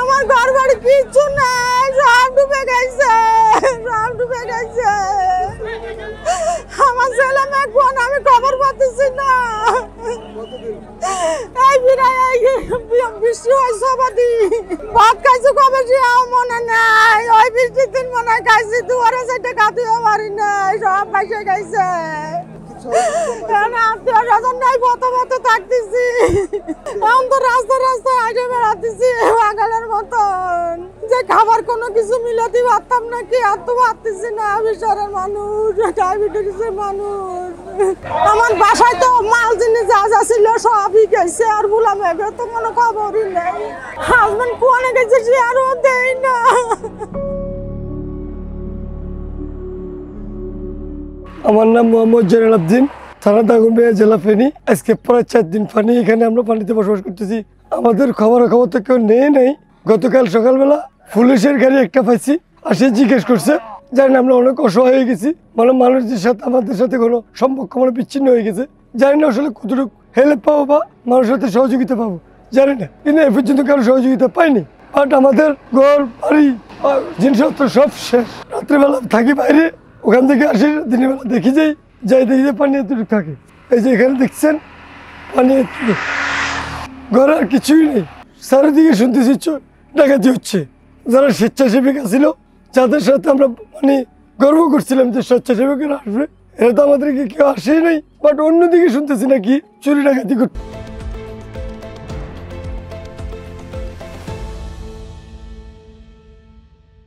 আমার ঘর বাড়ি কিচ্ছু নাই ডুবে বৃষ্টি হয়েছে বাদি ভাত খাইছো কবে যে মনে নাই ওই বৃষ্টির দিন মনে হয় খাইছি দুয়ারে সেটা কাটিও পারি নাই সব পাইসে নাই মতো মতো থাকতেছি এখন তো রাস্তা রাস্তা আগে বেড়াতেছি বাঙালের মতন যে খাবার কোনো কিছু মিলাতে পারতাম না, কি আর তো পারতেছি না বিশারের মানুষ, ডায়াবেটিসের মানুষ। আমার বাসায় তো মাল জিনিস যা যা ছিল সবই গেছে, আর বললাম, এবার তো কোনো খবরই নেই। হাজবেন্ড কোয়ানে গেছে, সে আরও দেয় না। আমার নাম মোহাম্মদ জেনাল আবদিন, থানা দাগুনবিয়া জেলা ফেনী। আজকে প্রায় চার দিন পানি এখানে আমরা পানিতে বসবাস করতেছি। আমাদের খবর খবর তো কেউ নেই নেই। গতকাল সকালবেলা পুলিশের গাড়ি একটা পাইছি, আর সে জিজ্ঞেস করছে, জানি আমরা অনেক অসহায় হয়ে গেছি। মানে মানুষদের সাথে, আমাদের সাথে কোনো সম্পর্ক মানে বিচ্ছিন্ন হয়ে গেছে। জানি না আসলে কতটুকু হেল্প পাবো বা মানুষের সাথে সহযোগিতা পাবো, জানি না। কিন্তু এ পর্যন্ত কারও সহযোগিতা পাইনি। বাট আমাদের ঘর, বাড়ি জিনিসপত্র সব শেষ। রাত্রেবেলা থাকি বাইরে, ওখান থেকে আসি দিনের বেলা দেখি যাই যাই দেখি যে পানি এতটুকু থাকে। এই যে এখানে দেখছেন, পানি ঘরে আর কিছুই নেই। চারিদিকে শুনতেছি ডাকাতি হচ্ছে। যারা স্বেচ্ছাসেবিকা ছিল যাদের সাথে আমরা মানে গর্ব করছিলাম যে স্বেচ্ছাসেবকেরা আসবে। এরা তো আমাদেরকে কেউ আসেই নাই বাট অন্যদিকে শুনতেছি নাকি চুরি ডাকাতি করতে